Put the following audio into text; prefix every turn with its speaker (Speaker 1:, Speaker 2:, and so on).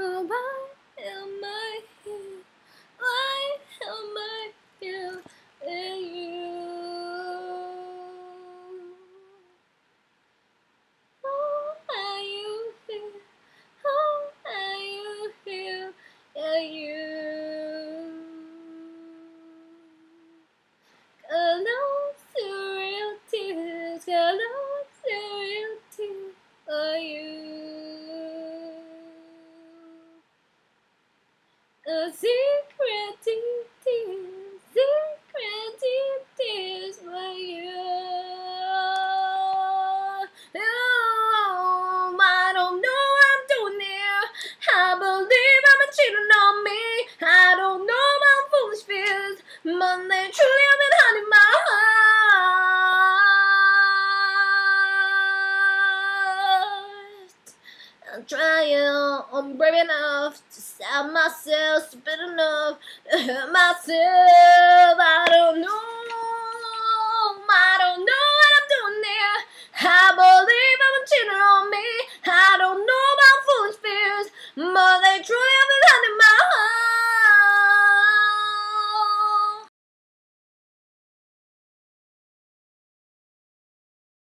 Speaker 1: Oh, why am I here? Why am I here you? Oh, are you here? Oh, are you here close your real tears for you. A secret tears, secret tears for you. Oh, I don't know what I'm doing here. I believe I'm cheating on me. I don't know my foolish fears, but they truly been haunting my I'm trying, I'm brave enough to stab myself, stupid enough to hurt myself. I don't know, I don't know what I'm doing there. I believe I'm cheating on me. I don't know about foolish fears, but they truly have